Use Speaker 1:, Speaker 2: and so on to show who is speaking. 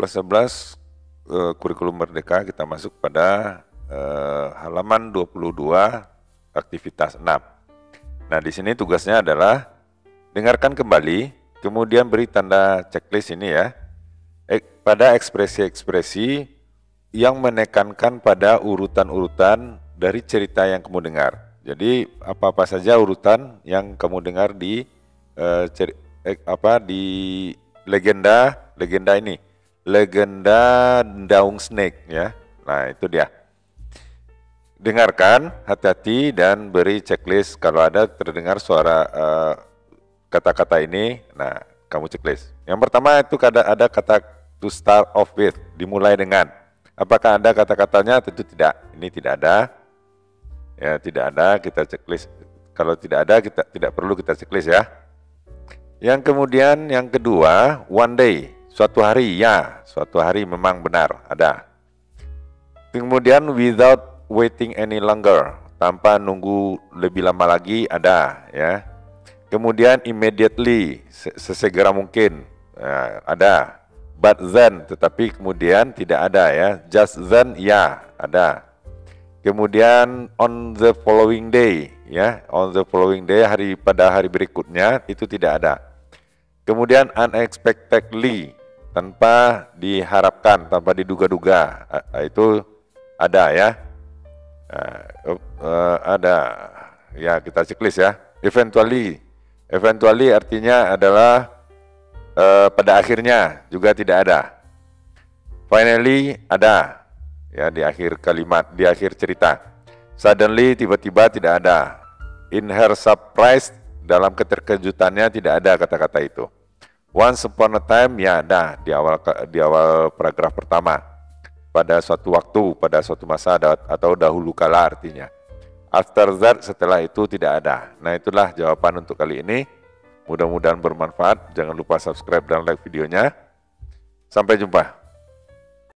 Speaker 1: kelas 11 uh, kurikulum merdeka kita masuk pada uh, halaman 22 aktivitas 6. Nah, di sini tugasnya adalah dengarkan kembali, kemudian beri tanda checklist ini ya. Eh, pada ekspresi-ekspresi yang menekankan pada urutan-urutan dari cerita yang kamu dengar. Jadi apa-apa saja urutan yang kamu dengar di uh, ceri, eh, apa di legenda legenda ini legenda daung snake ya. Nah, itu dia. Dengarkan, hati-hati dan beri checklist kalau ada terdengar suara eh, kata-kata uh, ini. Nah, kamu checklist. Yang pertama itu ada ada kata to start off with, dimulai dengan. Apakah ada kata-katanya? Tentu tidak. Ini tidak ada. Ya, tidak ada, kita checklist. Kalau tidak ada, kita tidak perlu kita checklist ya. Yang kemudian yang kedua, one day Suatu hari ya, suatu hari memang benar ada. Kemudian without waiting any longer, tanpa nunggu lebih lama lagi ada ya. Kemudian immediately, sesegera mungkin ya, ada. But then, tetapi kemudian tidak ada ya. Just then ya ada. Kemudian on the following day ya, on the following day hari pada hari berikutnya itu tidak ada. Kemudian unexpectedly tanpa diharapkan, tanpa diduga-duga. Itu ada ya. Uh, ada. Ya, kita checklist ya. Eventually. Eventually artinya adalah uh, pada akhirnya juga tidak ada. Finally ada. Ya, di akhir kalimat, di akhir cerita. Suddenly tiba-tiba tidak ada. In her surprise dalam keterkejutannya tidak ada kata-kata itu. Once upon a time ya ada di awal di awal paragraf pertama. Pada suatu waktu, pada suatu masa atau dahulu kala artinya. After that setelah itu tidak ada. Nah, itulah jawaban untuk kali ini. Mudah-mudahan bermanfaat. Jangan lupa subscribe dan like videonya. Sampai jumpa.